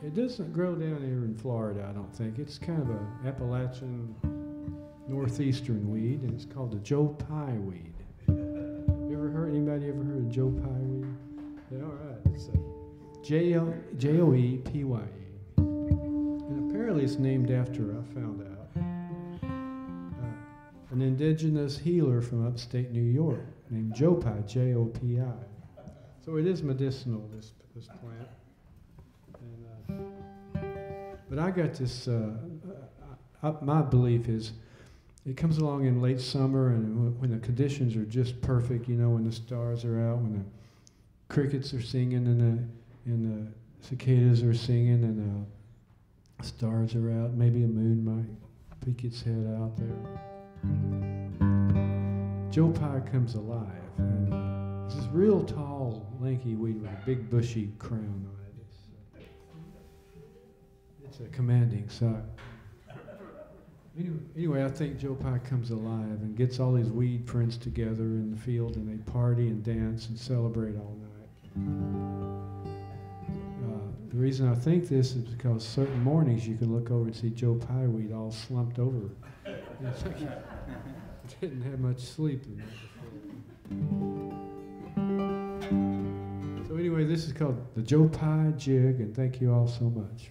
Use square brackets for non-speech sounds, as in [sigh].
It doesn't grow down here in Florida, I don't think. It's kind of a Appalachian northeastern weed, and it's called the Joe Pye weed. You ever heard anybody ever heard of Joe Pye weed? Yeah, all right. It's a J O J O E P Y E, and apparently it's named after I found out uh, an indigenous healer from upstate New York named Joe Pye, J O P I. So it is medicinal. This this plant. And, uh, but I got this. Uh, uh, my belief is it comes along in late summer and when the conditions are just perfect, you know, when the stars are out, when the crickets are singing and the, and the cicadas are singing and the stars are out. Maybe a moon might peek its head out there. Joe Pye comes alive. And uh, it's this real tall, lanky weed with a big bushy crown on uh, it's a commanding sight. Anyway, anyway, I think Joe Pye comes alive and gets all these weed friends together in the field and they party and dance and celebrate all night. Uh, the reason I think this is because certain mornings you can look over and see Joe Pye weed all slumped over. Like [laughs] didn't have much sleep the night before. So anyway, this is called the Joe Pye Jig, and thank you all so much.